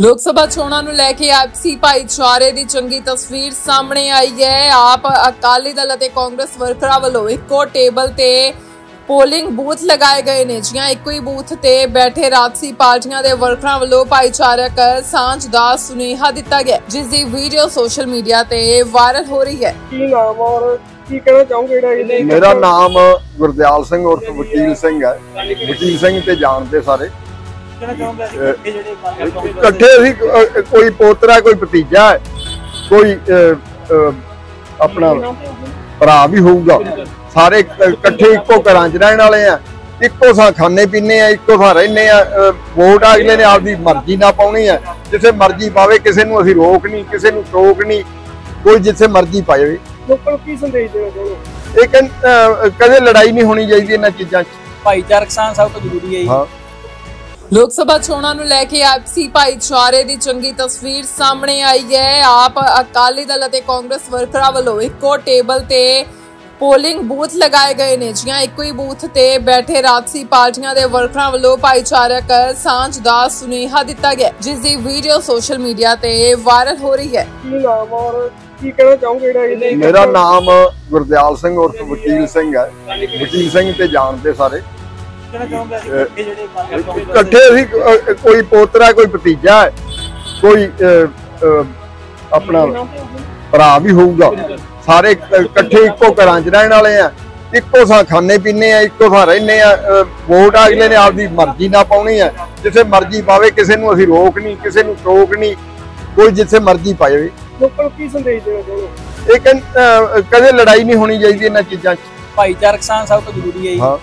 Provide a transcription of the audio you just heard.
ਲੋਕ ਸਭਾ ਚੋਣਾਂ ਨੂੰ ਲੈ ਕੇ ਆਪਸੀ ਭਾਈਚਾਰੇ ਦੀ ਚੰਗੀ ਤਸਵੀਰ ਸਾਹਮਣੇ ਆਈ ਹੈ। ਆਪ ਅਕਾਲੀ ਦਲ ਅਤੇ ਕਾਂਗਰਸ ਵਰਕਰਾਂ ਵੱਲੋਂ ਇੱਕੋ ਟੇਬਲ ਤੇ ਪੋਲਿੰਗ ਬੂਥ ਲਗਾਏ ਗਏ ਨੇ ਜਿਹਾਂ ਇੱਕੋ ਹੀ ਬੂਥ ਤੇ ਬੈਠੇ ਰਾਜਸੀ ਪਾਰਟੀਆਂ ਦੇ ਵਰਕਰਾਂ ਵੱਲੋਂ ਭਾਈਚਾਰਕ ਸਾਂਝ ਦਾ ਸੁਨੇਹਾ ਦਿੱਤਾ ਗਿਆ ਜਿਸ ਦੀ ਵੀਡੀਓ ਸੋਸ਼ਲ ਮੀਡੀਆ ਤੇ ਵਾਇਰਲ ਹੋ ਰਹੀ ਹੈ। ਕੀ ਨਾਮ ਔਰ ਕੀ ਕਹਿਣਾ ਚਾਹੋਗੇ ਜਿਹੜਾ ਇਹ ਮੇਰਾ ਨਾਮ ਗੁਰਦਿਆਲ ਸਿੰਘ ਉਰਫ ਵਕੀਲ ਸਿੰਘ ਹੈ। ਵਕੀਲ ਸਿੰਘ ਤੇ ਜਾਣਦੇ ਸਾਰੇ। ਕਹਿਣਾ ਜਿਹੜੇ ਇਕੱਠੇ ਅਸੀਂ ਅ, ਕੋਈ ਪੋਤਰਾ ਕੋਈ ਭਤੀਜਾ ਹੈ ਕੋਈ ਅ, ਅ, ਆਪਣਾ ਭਰਾ ਵੀ ਹੋਊਗਾ। ਸਾਰੇ ਇਕ- ਇਕੱਠੇ ਇੱਕੋ ਘਰਾਂ 'ਚ ਰਹਿਣ ਵਾਲੇ ਆ। ਇੱਕੋ ਥਾਂ ਖਾਣੇ ਪੀਣੇ ਆ ਇੱਕੋ ਥਾਂ ਰਹਿੰਦੇ ਆ। ਅ, ਵੋਟ ਅਗਲੇ ਨੇ ਆਪਦੀ ਮਰਜ਼ੀ ਨਾਲ ਪਾਉਣੀ ਆ। ਜਿੱਥੇ ਮਰਜ਼ੀ ਪਾਵੇ ਕਿਸੇ ਨੂੰ ਅਸੀਂ ਰੋਕ ਨਹੀਂ ਕਿਸੇ ਨੂੰ ਟੋਕ ਨਹੀਂ। ਕੋਈ ਜਿੱਥੇ ਮਰਜ਼ੀ ਪਾਵੇ ਲੋਕਾਂ ਨੂੰ ਕੀ ਸੰਦੇਸ਼ ਦੇਣਾ ਚਾਹੋਗੇ ਇਹ ਕਹਿੰ- ਅ, ਕਦੇ ਲੜਾਈ ਨਹੀਂ ਹੋਣੀ ਚਾਹੀਦੀ ਇਹਨਾਂ ਚੀਜ਼ਾਂ 'ਚ। ਭਾਈਚਾਰਕ ਸਾਂਝ ਸਭ ਤੋਂ ਜ਼ਰੂਰੀ ਹੈ ਜੀ। ਹਾਂ। ਲੋਕ ਸਭਾ ਚੋਣਾਂ ਨੂੰ ਲੈ ਕੇ ਆਪਸੀ ਭਾਈਚਾਰੇ ਦੀ ਚੰਗੀ ਤਸਵੀਰ ਸਾਹਮਣੇ ਆਈ ਹੈ। ਆਪ ਅਕਾਲੀ ਦਲ ਅਤੇ ਕਾਂਗਰਸ ਵਰਕਰਾਂ ਵੱਲੋਂ ਇੱਕੋ ਟੇਬਲ ਤੇ ਪੋਲਿੰਗ ਬੂਥ ਲਗਾਏ ਗਏ ਨੇ ਜਿਹਾਂ ਇੱਕੋ ਹੀ ਬੂਥ ਤੇ ਬੈਠੇ ਰਾਜਸੀ ਪਾਰਟੀਆਂ ਦੇ ਵਰਕਰਾਂ ਵੱਲੋਂ ਭਾਈਚਾਰਕ ਸਾਂਝ ਦਾ ਸੁਨੇਹਾ ਦਿੱਤਾ ਗਿਆ ਜਿਸ ਦੀ ਵੀਡੀਓ ਸੋਸ਼ਲ ਮੀਡੀਆ ਤੇ ਵਾਇਰਲ ਹੋ ਰਹੀ ਹੈ। ਕੀ ਨਾਮ ਔਰ ਕੀ ਕਹਿਣਾ ਚਾਹੋਗੇ ਜਿਹੜਾ ਇਹ ਮੇਰਾ ਨਾਮ ਗੁਰਦਿਆਲ ਸਿੰਘ ਉਰਫ ਵਕੀਲ ਸਿੰਘ ਹੈ। ਵਕੀਲ ਸਿੰਘ ਤੇ ਜਾਣਦੇ ਸਾਰੇ। ਇਕੱਠੇ ਅਸੀਂ ਅ, ਕੋਈ ਪੋਤਰਾ ਕੋਈ ਭਤੀਜਾ ਕੋਈ ਆਪਣਾ ਭਰਾ ਵੀ ਹੋਊਗਾ। ਸਾਰੇ ਇਕ- ਇਕੱਠੇ ਇੱਕੋ ਘਰਾਂ 'ਚ ਰਹਿਣ ਵਾਲੇ ਆ। ਇੱਕੋ ਥਾਂ ਖਾਣੇ ਪੀਣੇ ਆ ਇੱਕੋ ਥਾਂ ਰਹਿੰਦੇ ਆ। ਵੋਟ ਅਗਲੇ ਨੇ ਆਪਦੀ ਮਰਜ਼ੀ ਨਾਲ ਪਾਉਣੀ ਆ। ਜਿੱਥੇ ਮਰਜ਼ੀ ਪਾਵੇ ਕਿਸੇ ਨੂੰ ਅਸੀਂ ਰੋਕ ਨਹੀਂ ਕਿਸੇ ਨੂੰ ਟੋਕ ਨਹੀਂ। ਕੋਈ ਜਿੱਥੇ ਮਰਜ਼ੀ ਪਾਵੇ ਲੋਕਾਂ ਨੂੰ ਕੀ ਸੰਦੇਸ਼ ਦੇਣਾ ਚਾਹੋਗੇ ਇਹ ਕਦੇ ਲੜਾਈ ਨਹੀਂ ਹੋਣੀ ਚਾਹੀਦੀ ਇਹਨਾਂ ਚੀਜ਼ਾਂ 'ਚ। ਭਾਈਚਾਰਕ ਸਾਂਝ ਸਭ ਤੋਂ ਜ਼ਰੂਰੀ ਹੈ ਜੀ। ਹਾਂ।